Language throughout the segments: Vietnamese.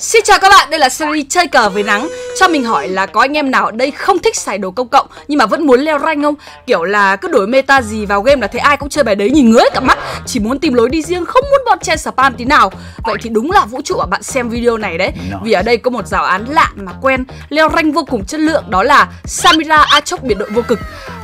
Xin chào các bạn, đây là series chơi cờ với nắng. Cho mình hỏi là có anh em nào ở đây không thích xài đồ công cộng Nhưng mà vẫn muốn leo rank không? Kiểu là cứ đổi meta gì vào game là thấy ai cũng chơi bài đấy nhìn ngứa cả mắt. Chỉ muốn tìm lối đi riêng, không muốn bọn chen spam tí nào. Vậy thì đúng là vũ trụ ở bạn xem video này đấy. Vì ở đây có một giáo án lạ mà quen Leo rank vô cùng chất lượng đó là Samira Achok biệt đội vô cực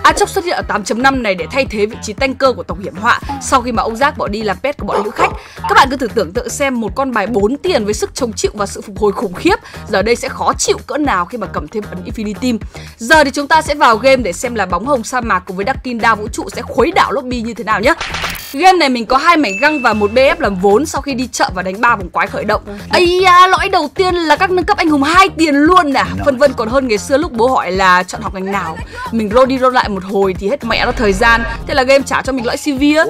Achok xuất hiện ở 8.5 này để thay thế vị trí tanker của tổng hiểm họa Sau khi mà ông Giác bỏ đi làm pet của bọn nữ khách Các bạn cứ thử tưởng tượng xem một con bài 4 tiền với sức chống chịu và sự phục hồi khủng khiếp Giờ đây sẽ khó chịu cỡ nào khi mà cầm thêm ấn Infinity Team Giờ thì chúng ta sẽ vào game để xem là bóng hồng sa mạc cùng với Darkin đa vũ trụ sẽ khuấy đảo lobby như thế nào nhé Game này mình có hai mảnh găng và một BF làm vốn sau khi đi chợ và đánh ba vòng quái khởi động. Ây da, lõi đầu tiên là các nâng cấp anh hùng hai tiền luôn à. Phân vân còn hơn ngày xưa lúc bố hỏi là chọn học ngành nào. Mình roll đi roll lại một hồi thì hết mẹ nó thời gian. Thế là game trả cho mình lõi CV á.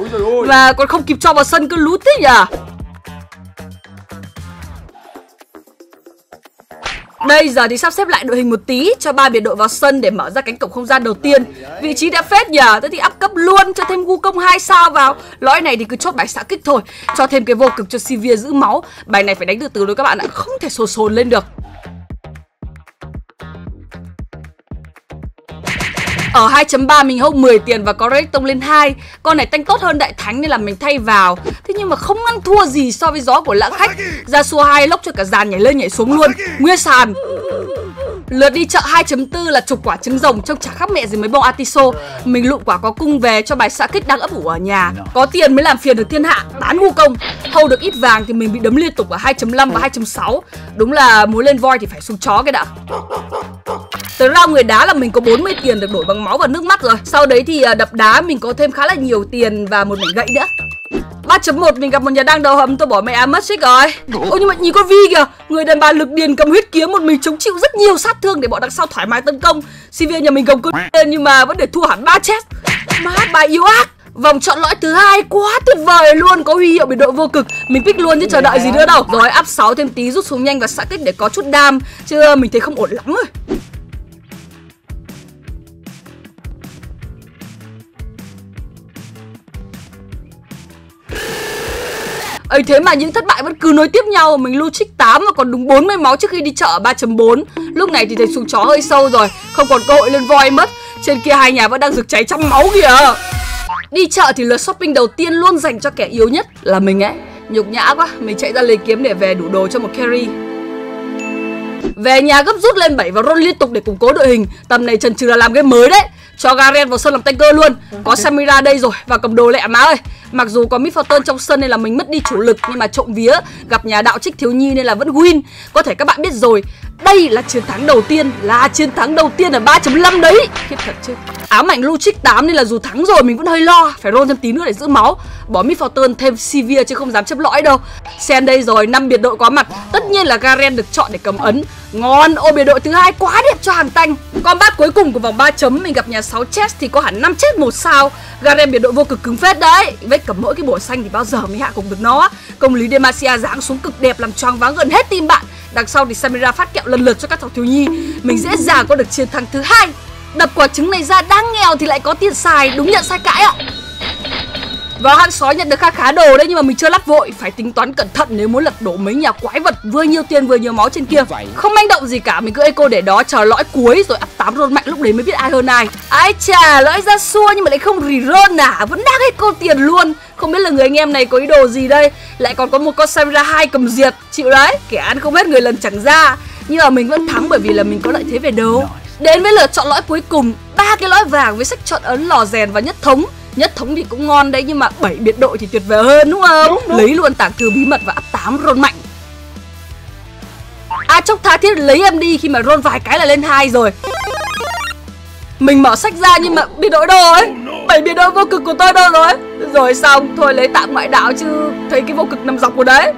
Và còn không kịp cho vào sân cứ lú thế nhỉ. Đây giờ thì sắp xếp lại đội hình một tí cho ba biệt đội vào sân để mở ra cánh cổng không gian đầu tiên. Vị trí đã phết nhờ, thế thì up cấp luôn cho thêm gu công 2 sao vào. Lõi này thì cứ chốt bài xạ kích thôi, cho thêm cái vô cực cho Sivir giữ máu. Bài này phải đánh từ từ thôi các bạn ạ, không thể sồn sồn lên được. Ở 2.3 mình hâu 10 tiền và có Rex tông lên 2 Con này tanh tốt hơn đại thánh nên là mình thay vào. Thế nhưng mà không ăn thua gì so với gió của lãng khách. Ra xua hai lốc cho cả dàn nhảy lên nhảy xuống luôn. Nguyên sàn. Lượt đi chợ 2.4 là chục quả trứng rồng trông chả khác mẹ gì mấy bông atiso. Mình lụm quả có cung về cho bài xã kích đang ấp ủ ở nhà. Có tiền mới làm phiền được thiên hạ, bán ngu công. Hầu được ít vàng thì mình bị đấm liên tục ở 2.5 và 2.6 Đúng là muốn lên voi thì phải xuống chó cái đã. Tới round người đá là mình có 40 tiền được đổi bằng máu và nước mắt rồi. Sau đấy thì à, đập đá mình có thêm khá là nhiều tiền và một mảnh gậy nữa. 3.1 mình gặp một nhà đang đầu hầm tôi bỏ mẹ mất xích rồi Ôi nhưng mà nhìn con Vi kìa Người đàn bà lực điền cầm huyết kiếm một mình chống chịu rất nhiều sát thương để bọn đằng sau thoải mái tấn công. CV nhà mình gồng cơn lên nhưng mà vẫn để thua hẳn ba chết. Má bà yếu ác. Vòng chọn lõi thứ hai quá tuyệt vời luôn Có huy hiệu biệt đội vô cực. Mình pick luôn chứ chờ đợi gì nữa đâu. Rồi up 6 thêm tí rút xuống nhanh và xạ kích để có chút đam. Chứ mình thấy không ổn lắm rồi ấy, thế mà những thất bại vẫn cứ nối tiếp nhau. Mình lưu trích 8 và còn đúng 40 máu trước khi đi chợ 3.4 lúc này thì thấy xuống chó hơi sâu rồi, không còn cơ hội lên voi mất. Trên kia hai nhà vẫn đang rực cháy trăm máu kìa. Đi chợ thì lượt shopping đầu tiên luôn dành cho kẻ yếu nhất là mình ấy. Nhục nhã quá, mình chạy ra lấy kiếm để về đủ đồ cho một carry. Về nhà gấp rút lên 7 và roll liên tục để củng cố đội hình. Tầm này trần trừ là làm game mới đấy. Cho Garen vào sân làm tanker luôn. Có Samira đây rồi và cầm đồ lẹ má ơi. Mặc dù có Midforton trong sân nên là mình mất đi chủ lực Nhưng mà trộm vía gặp nhà đạo trích thiếu nhi nên là vẫn win. Có thể các bạn biết rồi đây là chiến thắng đầu tiên Là chiến thắng đầu tiên ở 3.5 đấy. Khiếp thật chứ. Ám ảnh Luchic 8 nên là dù thắng rồi mình vẫn hơi lo Phải roll thêm tí nữa để giữ máu. Bỏ Midforton thêm Sivir chứ không dám chấp lõi đâu. Sen đây rồi, năm biệt đội có mặt. Tất nhiên là Garen được chọn để cầm ấn. Ngon, ô biệt đội thứ hai quá đẹp cho hàng tanh. Combat cuối cùng của vòng 3 chấm Mình gặp nhà 6 chest thì có hẳn 5 chết một sao. Garen biệt đội vô cực cứng phết đấy. Vết cầm mỗi cái bổ xanh thì bao giờ mới hạ cùng được nó? Công lý Demacia giáng xuống cực đẹp làm choáng váng gần hết team bạn. Đằng sau thì Samira phát kẹo lần lượt cho các cháu thiếu nhi. Mình dễ dàng có được chiến thắng thứ hai. Đập quả trứng này ra đang nghèo thì lại có tiền xài. Đúng nhận sai cãi ạ và hang sói nhận được khá khá đồ đấy nhưng mà mình chưa lắp vội. Phải tính toán cẩn thận nếu muốn lật đổ mấy nhà quái vật Vừa nhiều tiền vừa nhiều máu trên kia. Không manh động gì cả mình cứ eco để đó chờ lõi cuối Rồi up 8 roll mạnh lúc đấy mới biết ai hơn ai. Ai chà lõi ra xua nhưng mà lại không reroll à? Vẫn đang eco tiền luôn. Không biết là người anh em này có ý đồ gì đây? Lại còn có một con Samira 2 cầm diệt. Chịu đấy kẻ ăn không hết người lần chẳng ra. Nhưng mà mình vẫn thắng bởi vì là mình có lợi thế về đấu Đến với lượt chọn lõi cuối cùng ba cái lõi vàng với sách chọn ấn lò rèn và nhất thống Nhất thống thì cũng ngon đấy nhưng mà bảy biệt đội thì tuyệt vời hơn đúng không? Đúng, đúng. Lấy luôn tảng thư bí mật và áp 8 roll mạnh. À chốc tha thiết lấy em đi khi mà roll vài cái là lên hai rồi. Mình mở sách ra nhưng mà biệt đội đâu ấy? Bảy biệt đội vô cực của tôi đâu rồi? Rồi xong, thôi lấy tạm ngoại đạo chứ thấy cái vô cực nằm dọc của đấy.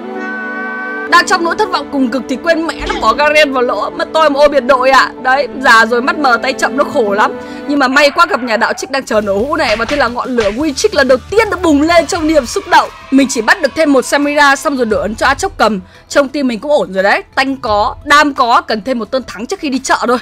Đang trong nỗi thất vọng cùng cực thì quên mẹ nó bỏ Garen vào lỗ Mất tôi mà ô biệt đội ạ. À. Đấy, già rồi mắt mờ tay chậm nó khổ lắm. Nhưng mà may quá gặp nhà đạo trích đang chờ nổ hũ này Và thế là ngọn lửa Wichik lần đầu tiên đã bùng lên trong niềm xúc động. Mình chỉ bắt được thêm một Samira xong rồi đỡ ấn cho Achok cầm. Trong tim mình cũng ổn rồi đấy. Tanh có, đam có, cần thêm một tên thắng trước khi đi chợ thôi.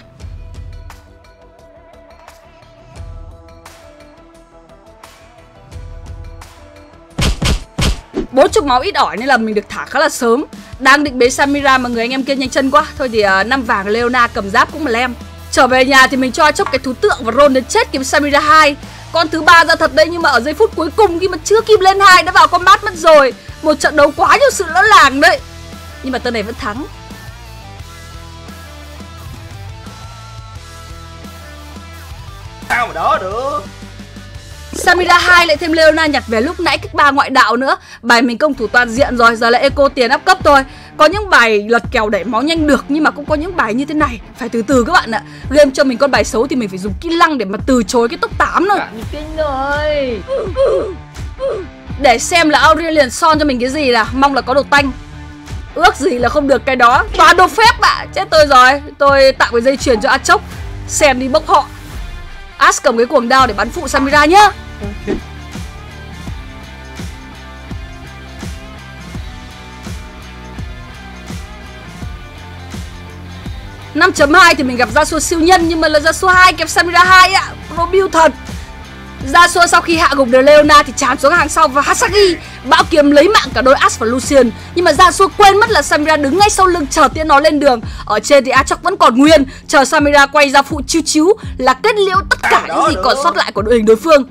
Bốn chục máu ít ỏi nên là mình được thả khá là sớm. Đang định bế Samira mà người anh em kia nhanh chân quá. Thôi thì uh, năm vàng Leona cầm giáp cũng mà lem. Trở về nhà thì mình cho chốc cái thú tượng và roll đến chết kiếm Samira 2 Con thứ ba ra thật đấy nhưng mà ở giây phút cuối cùng khi mà chưa kịp lên hai đã vào combat mất rồi. Một trận đấu quá nhiều sự lỡ làng đấy. Nhưng mà tên này vẫn thắng. Sao mà đó được? Samira 2 lại thêm Leona nhặt về lúc nãy kích ba ngoại đạo nữa. Bài mình công thủ toàn diện rồi Giờ lại eco tiền áp cấp thôi. Có những bài lật kèo đẩy máu nhanh được Nhưng mà cũng có những bài như thế này. Phải từ từ các bạn ạ. Game cho mình con bài xấu thì mình phải dùng kỹ năng để mà từ chối cái tốc 8 nữa Kinh rồi. Để xem là Aurelian son cho mình cái gì nào. Mong là có đồ tanh. Ước gì là không được cái đó. Toàn đồ phép ạ. Chết tôi rồi. Tôi tạo cái dây chuyền cho Achok Xem đi bốc họ. Ash cầm cái cuồng đao để bắn phụ Samira nhá Ok 5.2 thì mình gặp Yasuo siêu nhân nhưng mà là Yasuo 2 kẹp Samira 2 ạ. Pro build thật. Yasuo sau khi hạ gục được Leona thì tràn xuống hàng sau và Hasagi bão kiếm lấy mạng cả đôi Ash và Lucian. Nhưng mà Yasuo quên mất là Samira đứng ngay sau lưng chờ tiễn nó lên đường. Ở trên thì Achok vẫn còn nguyên, chờ Samira quay ra phụ chiếu chiếu là kết liễu tất cả những gì còn sót lại của đội hình đối phương.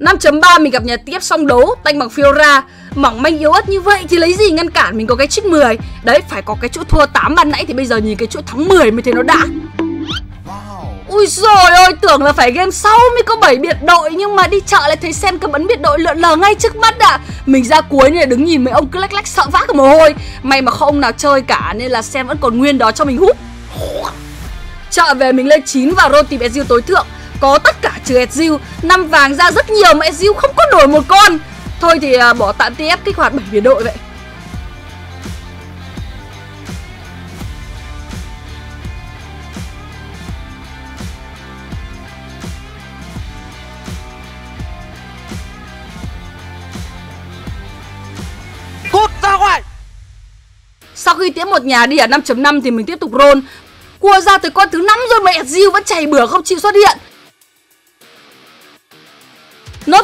5.3 mình gặp nhà tiếp song đấu tanh bằng Fiora. Mỏng manh yếu ớt như vậy thì lấy gì ngăn cản mình có cái trích 10 Đấy phải có cái chỗ thua 8 ban nãy thì bây giờ nhìn cái chỗ thắng 10 mới thấy nó đã. Ui rồi ôi tưởng là phải game sau mới có 7 biệt đội Nhưng mà đi chợ lại thấy sen cầm ấn biệt đội lượn lờ ngay trước mắt ạ. À. Mình ra cuối này đứng nhìn mấy ông cứ lách lách sợ vác cả mồ hôi. May mà không ông nào chơi cả nên là sen vẫn còn nguyên đó cho mình hút Chợ về mình lên 9 và roll tìm Ezreal tối thượng có tất cả trừ Ezreal năm vàng ra rất nhiều mà Ezreal không có nổi một con. Thôi thì à, bỏ tạm TF kích hoạt 7 biệt đội vậy. Cút ra ngoài! Sau khi tiễn một nhà đi ở 5.5 thì mình tiếp tục roll. Cua ra tới con thứ năm rồi mà Ezreal vẫn chảy bừa không chịu xuất hiện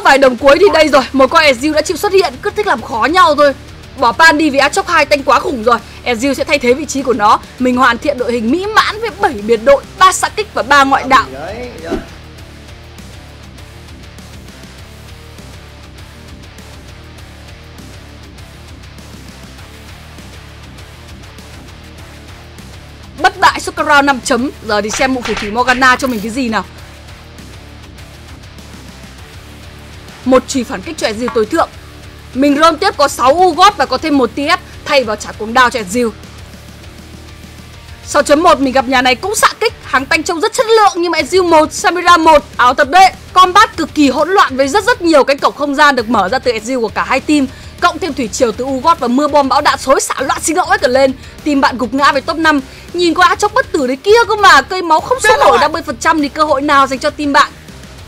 Nốt vài đồng cuối thì đây rồi, Một con Ezreal đã chịu xuất hiện, Cứ thích làm khó nhau thôi. Bỏ pan đi vì Achok 2 tanh quá khủng rồi. Ezreal sẽ thay thế vị trí của nó. Mình hoàn thiện đội hình mỹ mãn với 7 biệt đội 3 xạ kích và 3 ngoại đạo. Bất bại suốt 5 chấm. Giờ thì xem mụ phù thủy Morgana cho mình cái gì nào. Một chùy phản kích cho Ezreal tối thượng. Mình roll tiếp có 6 Ugot và có thêm một TF Thay vào trả cuồng đao cho Ezreal 6.1 mình gặp nhà này cũng xạ kích. Hàng tanh trông rất chất lượng nhưng mà Ezreal 1, Samira 1 Ảo thật đấy Combat cực kỳ hỗn loạn với rất rất nhiều cái cổng không gian được mở ra từ Ezreal của cả hai team. Cộng thêm thủy triều từ Ugot và mưa bom bão đạn xối xả loạn xi ngẫu hết cả lên. Team bạn gục ngã về top 5 Nhìn qua chốc bất tử đấy kia cơ mà Cây máu không số nổi 50% thì cơ hội nào dành cho team bạn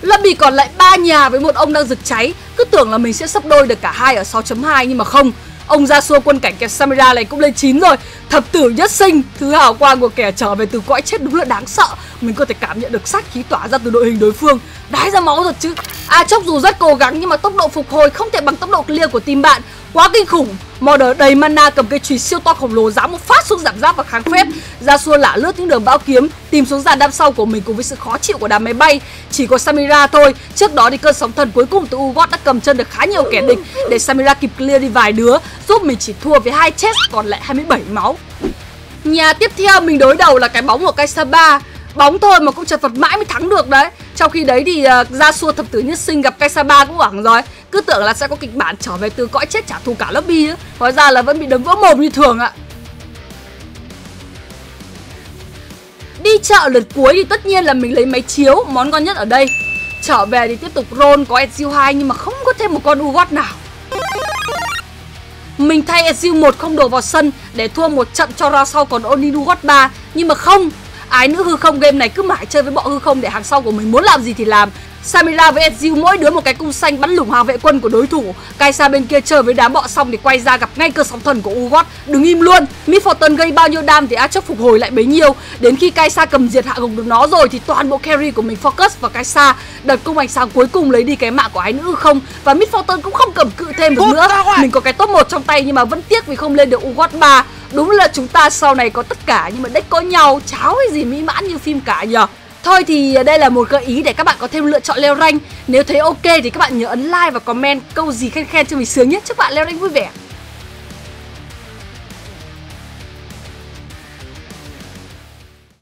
Lâm còn lại ba nhà với một ông đang rực cháy. Cứ tưởng là mình sẽ sắp đôi được cả hai ở 6.2 nhưng mà không. Ông ra xua quân cảnh kẹp Samira này cũng lên 9 rồi. Thập tử nhất sinh, Thứ hào quang của kẻ trở về từ cõi chết đúng là đáng sợ. Mình có thể cảm nhận được sát khí tỏa ra từ đội hình đối phương. Đái ra máu thật chứ. A Chốc dù rất cố gắng nhưng mà tốc độ phục hồi không thể bằng tốc độ clear của team bạn. Quá kinh khủng. Modder đầy mana cầm cây chùy siêu to khổng lồ giáng một phát xuống giảm giáp và kháng phép. Ra xua lả lướt những đường bão kiếm tìm xuống dàn đam sau của mình cùng với sự khó chịu của đám máy bay. Chỉ có Samira thôi. Trước đó thì cơn sóng thần cuối cùng từ Ugot đã cầm chân được khá nhiều kẻ địch. Để Samira kịp clear đi vài đứa giúp mình chỉ thua với hai chest còn lại 27 máu. Nhà tiếp theo mình đối đầu là cái bóng của Kaisaba. Bóng thôi mà cũng chật vật mãi mới thắng được đấy. Trong khi đấy thì uh, ra xua thập tử nhất sinh gặp Kaisaba cũng hoảng rồi cứ tưởng là sẽ có kịch bản trở về từ cõi chết trả thù cả lobby á. Hóa ra là vẫn bị đấm vỡ mồm như thường ạ. Đi chợ lượt cuối thì tất nhiên là mình lấy máy chiếu, món ngon nhất ở đây. Trở về thì tiếp tục roll có Ezreal 2 nhưng mà không có thêm một con Ugot nào. Mình thay Ezreal 1 không đổ vào sân để thua một trận cho ra sau còn Onin Ugot 3 nhưng mà không, ái nữ hư không game này cứ mãi chơi với bọn hư không để hàng sau của mình muốn làm gì thì làm. Samira với Ezreal mỗi đứa một cái cung xanh bắn lủng hàng vệ quân của đối thủ. Kaisa bên kia chơi với đám bọ xong thì quay ra gặp ngay cơ sóng thần của Ugot. Đứng im luôn. Miforton gây bao nhiêu đam thì Achok phục hồi lại bấy nhiêu. Đến khi Kaisa cầm diệt hạ gục được nó rồi thì toàn bộ carry của mình focus vào Kaisa Đợt cung ánh sáng cuối cùng lấy đi cái mạng của ái nữ không? Và Miforton cũng không cầm cự thêm được nữa. Mình có cái top 1 trong tay nhưng mà vẫn tiếc vì không lên được Ugot 3 Đúng là chúng ta sau này có tất cả nhưng mà đếch có nhau. Cháo cái gì mỹ mãn như phim cả nhờ Thôi thì đây là một gợi ý để các bạn có thêm lựa chọn leo rank. Nếu thấy ok thì các bạn nhớ ấn like và comment câu gì khen khen cho mình sướng nhất. Chúc bạn leo rank vui vẻ.